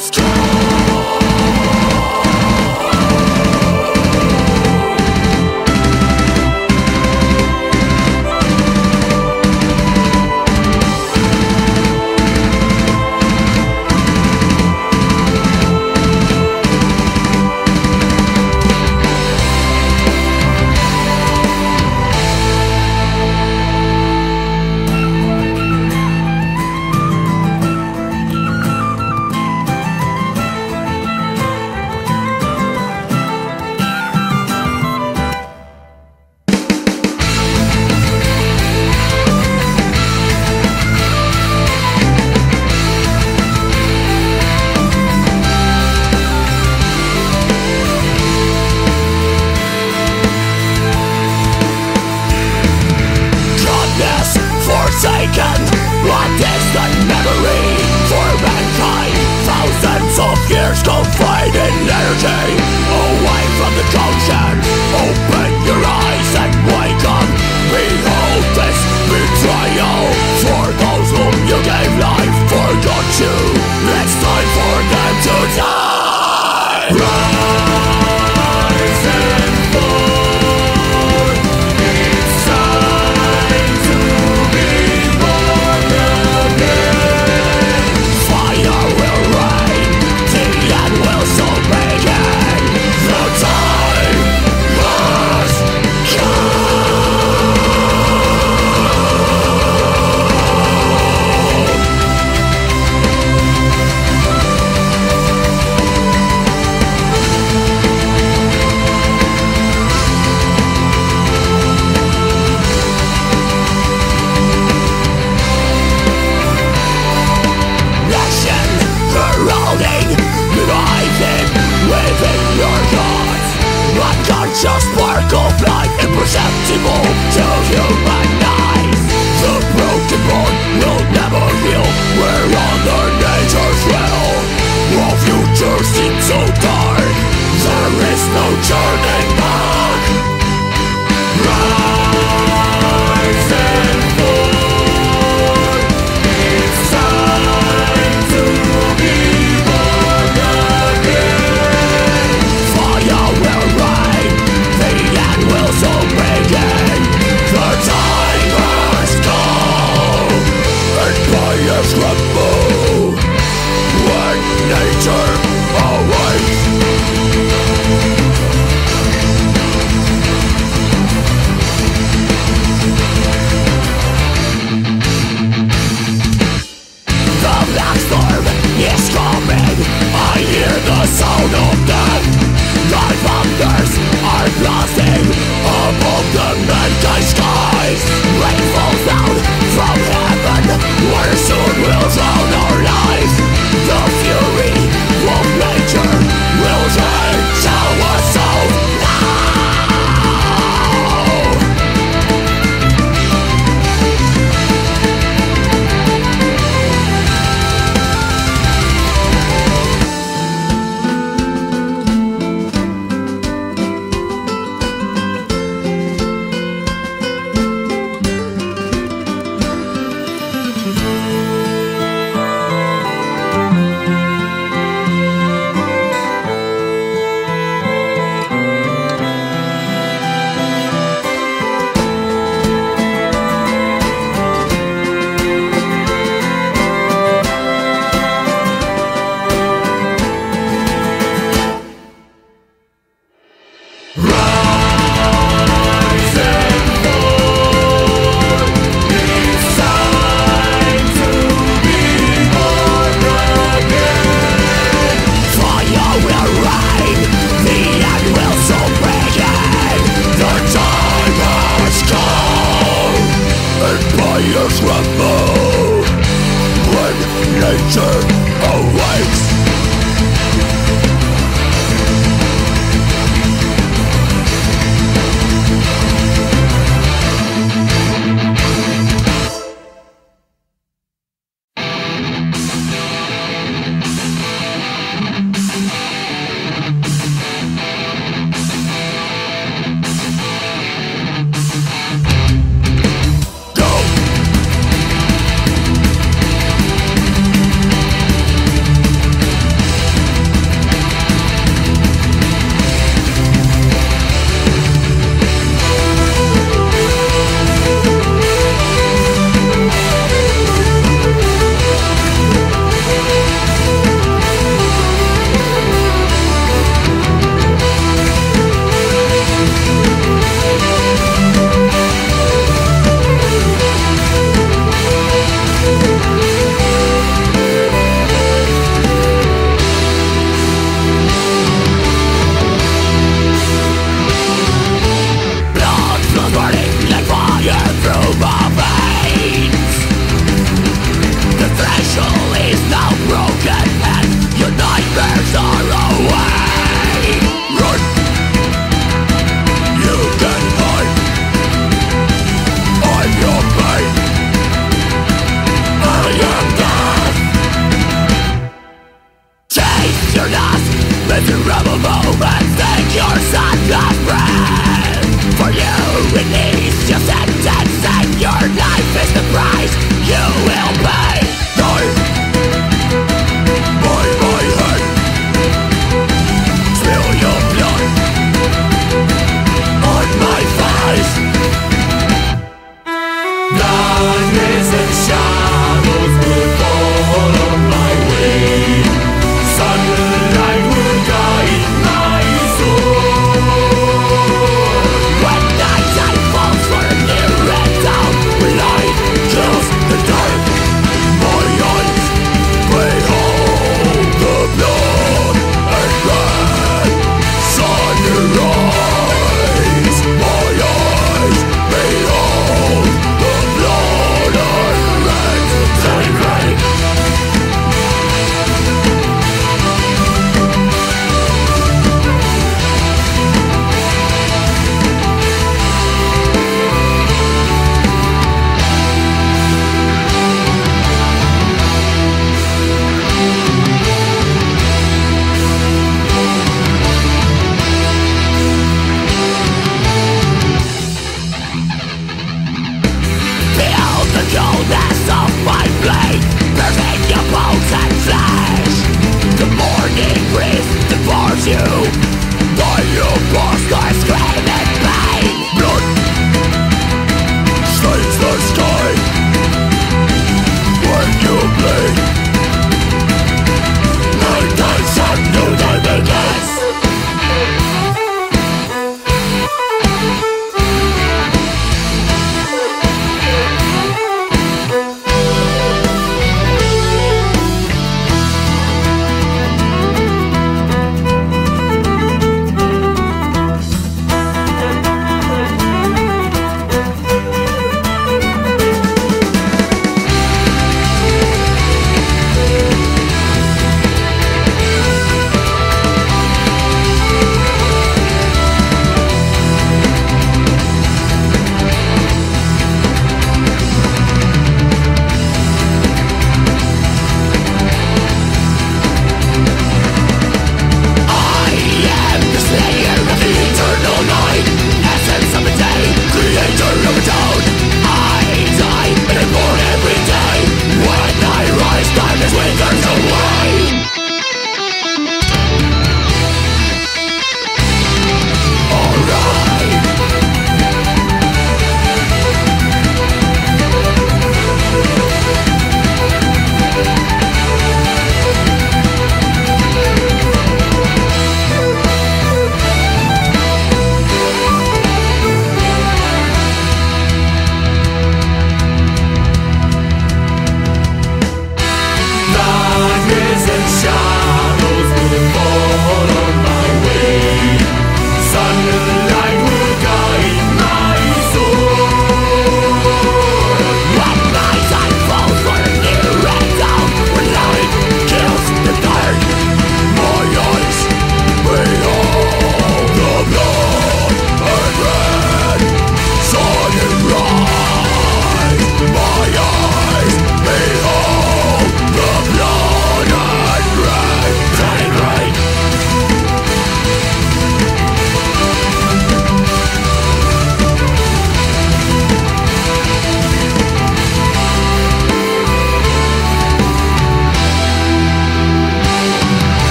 Just hear the sound of death. Life and death are blasting above the mankind skies.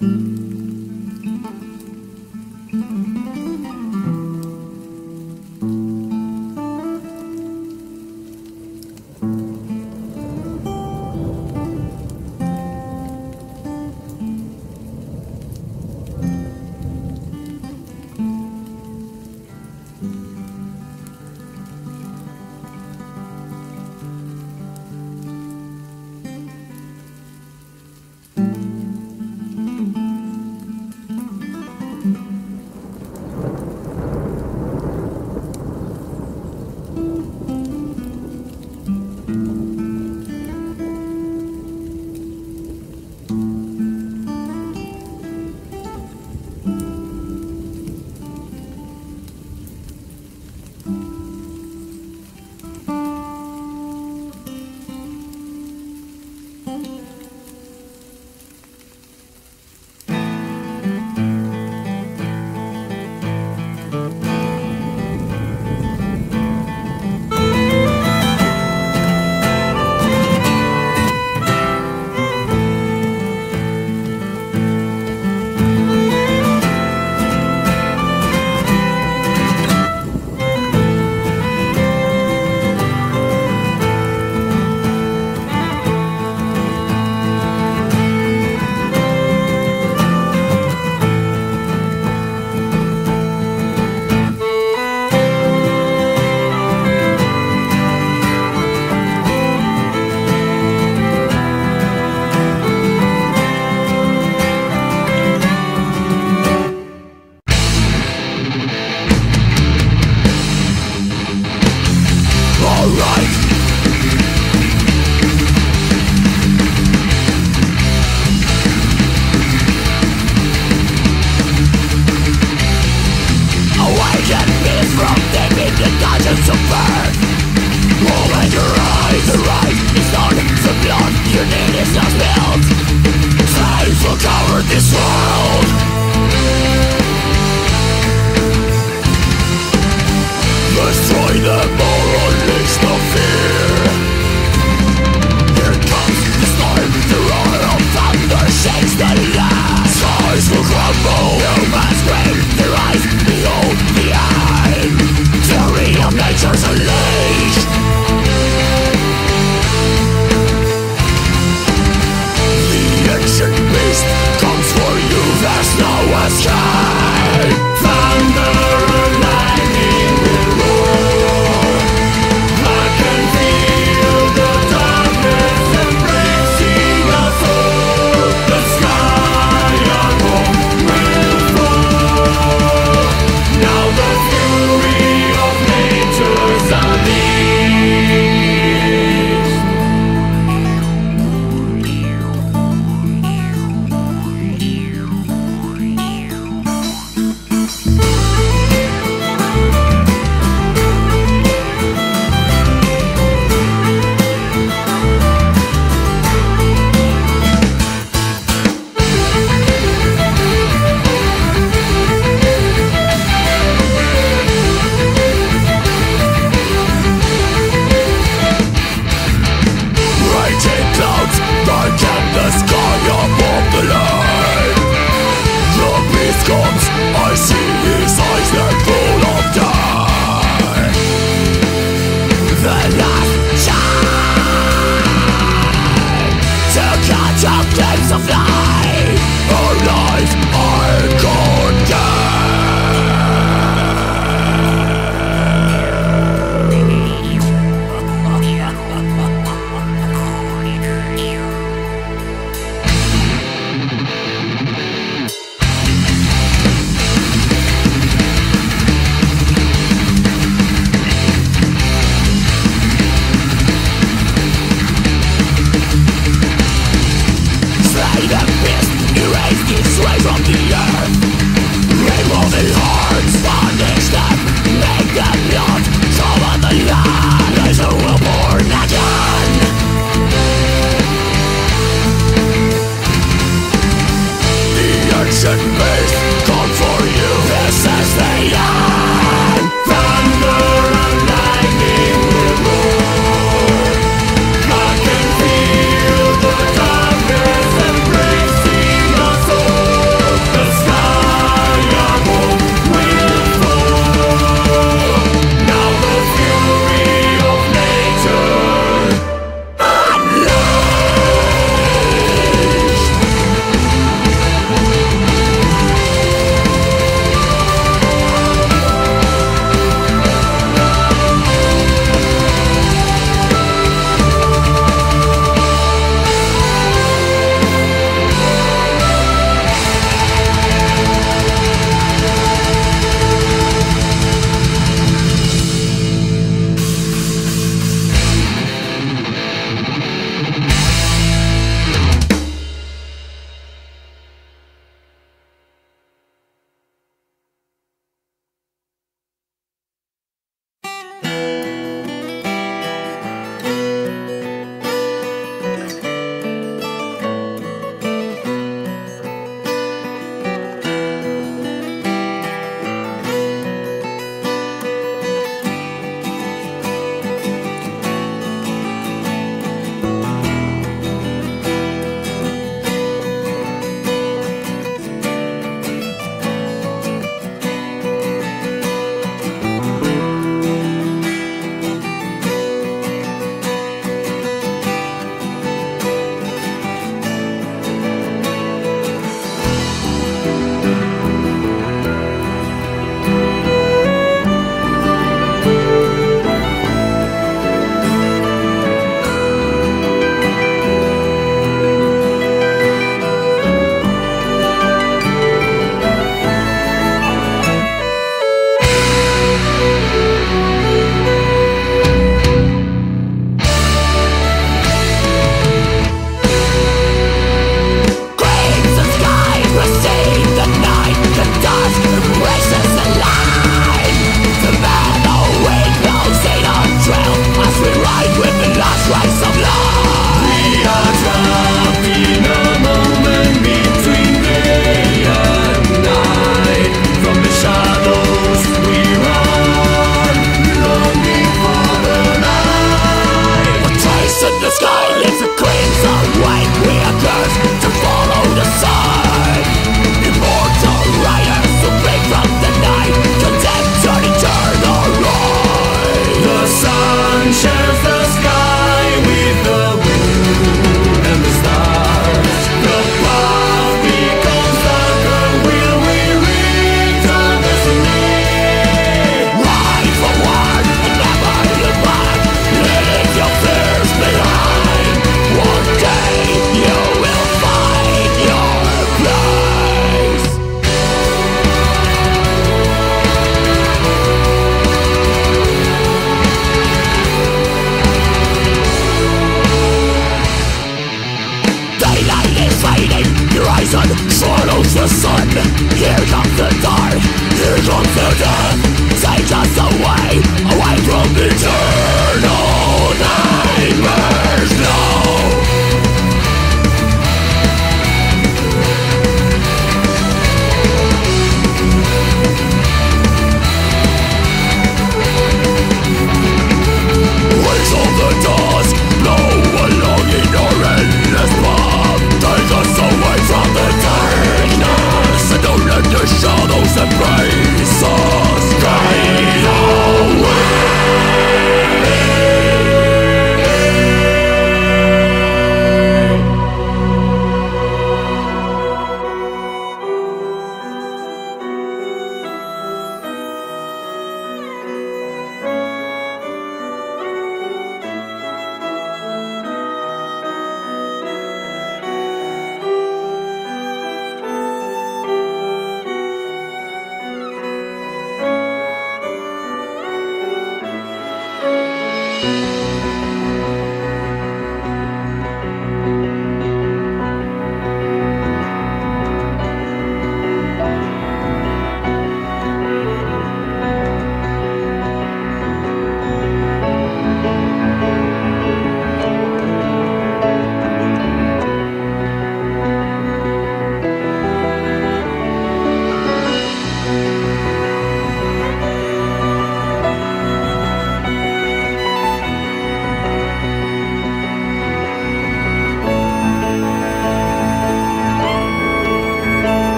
Mm-hmm.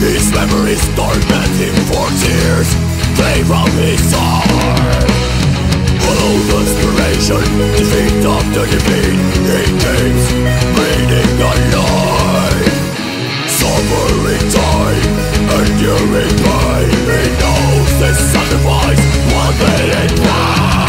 His memories torment him for tears. They rob his heart Hollow desperation, defeat after defeat He keeps bleeding alive. Suffering time, enduring pain He knows his sacrifice, one day it dies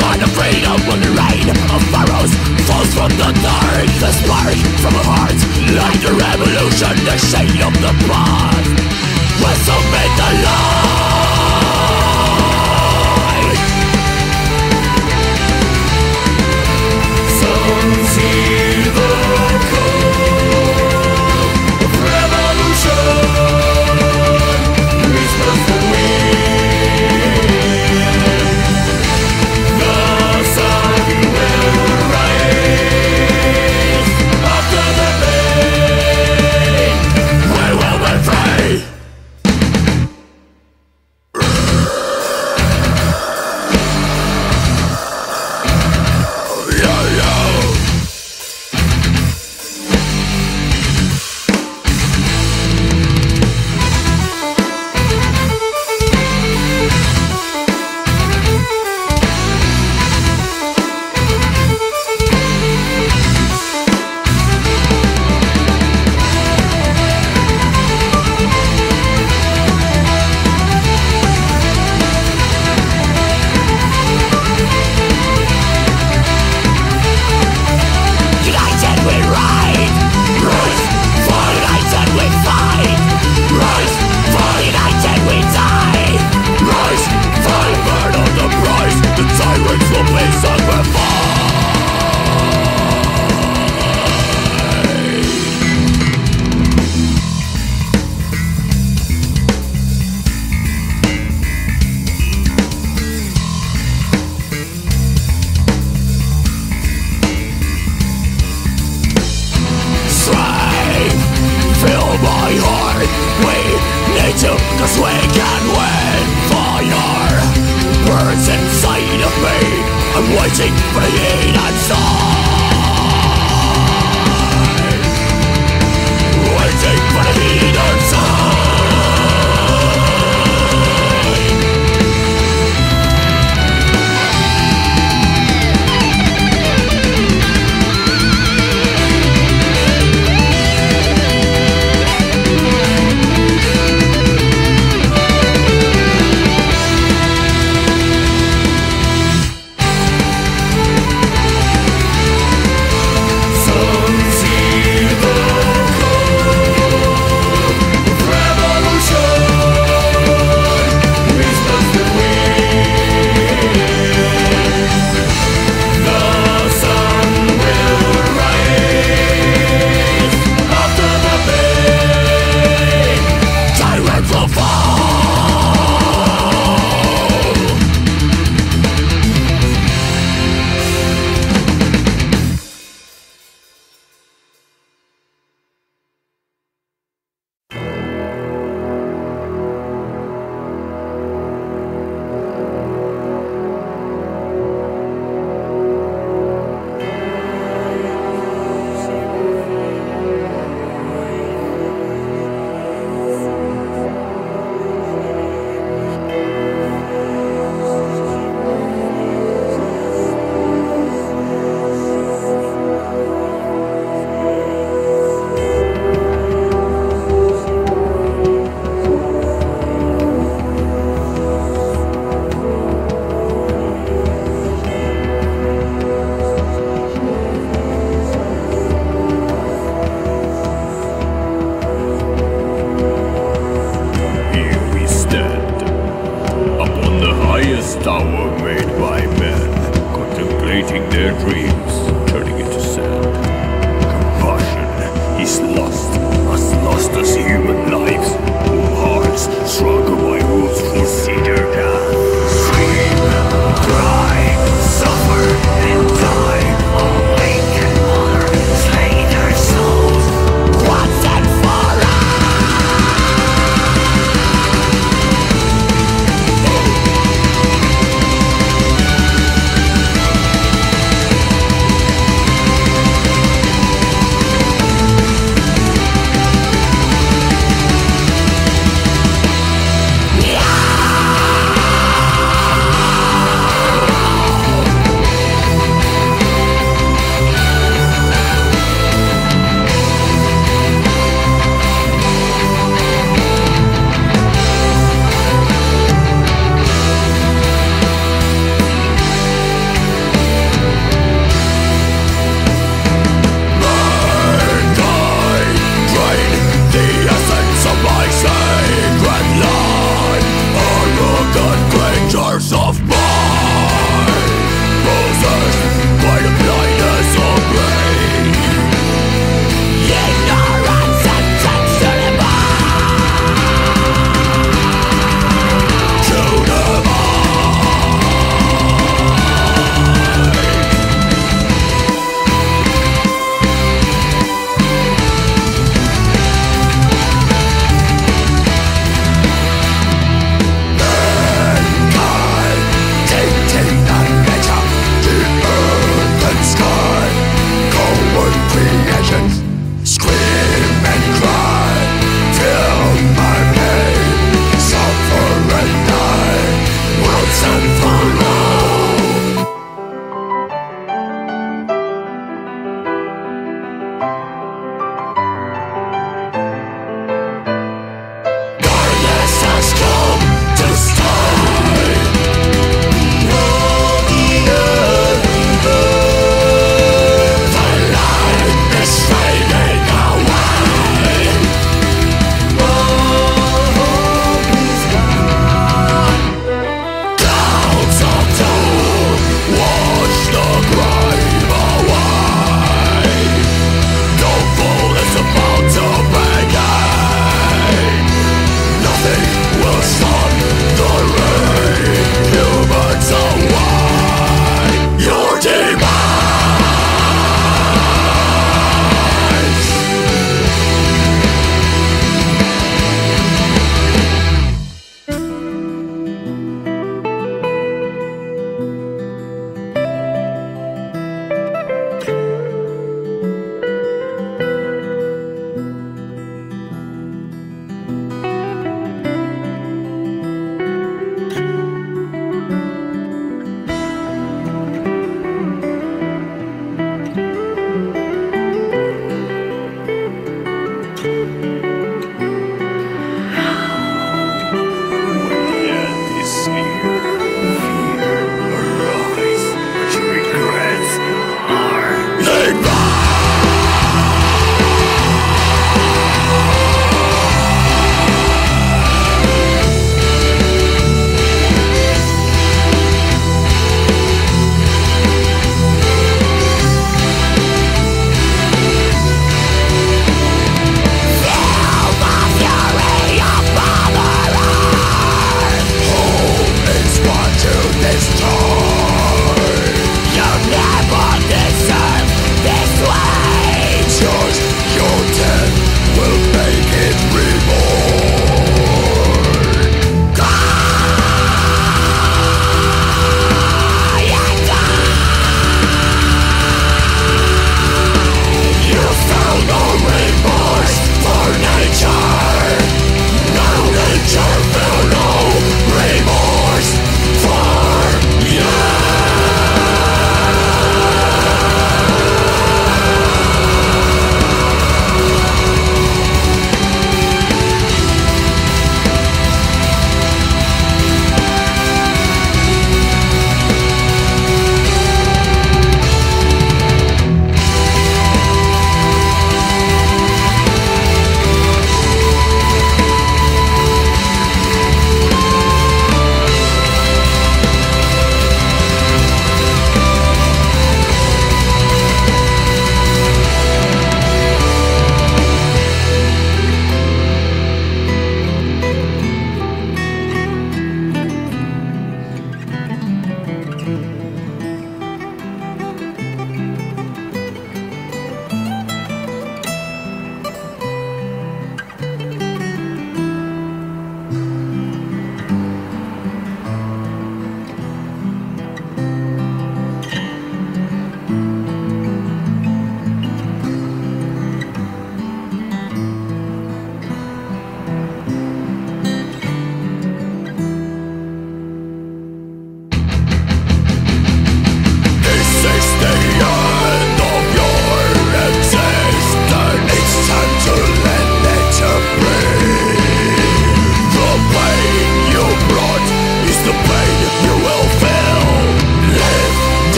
Son of freedom when the rain of pharaohs. Falls from the dark The spark from a heart Like a revolution The shade of the past. Will submit the law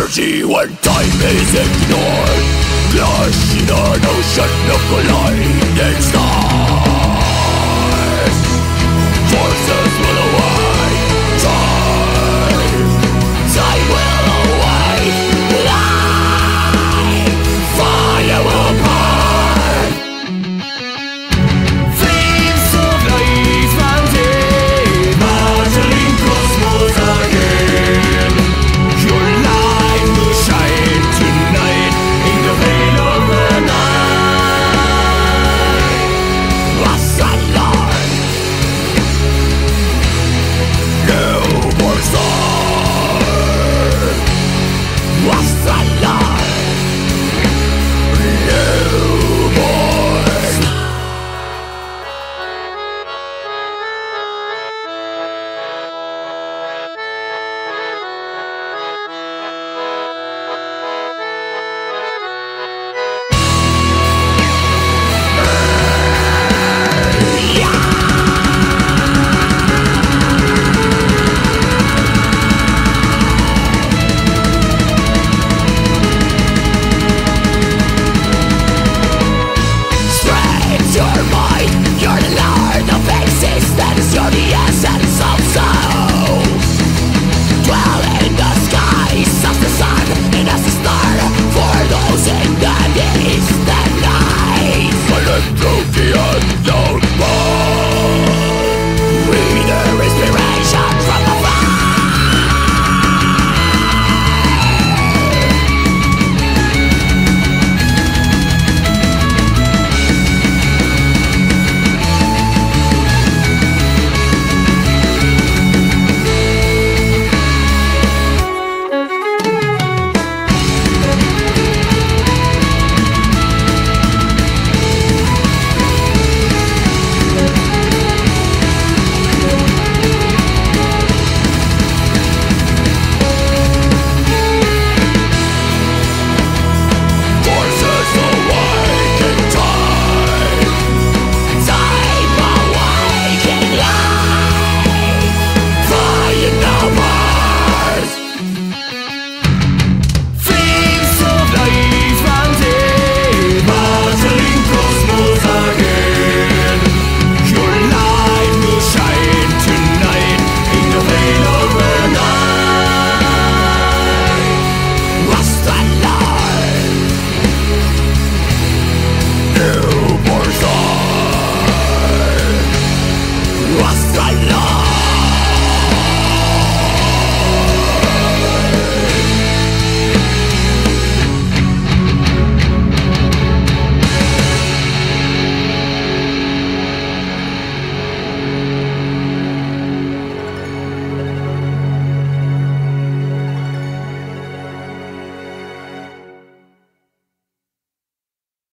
energy when time is ignored. Clash in an ocean of colliding stars Forces will arise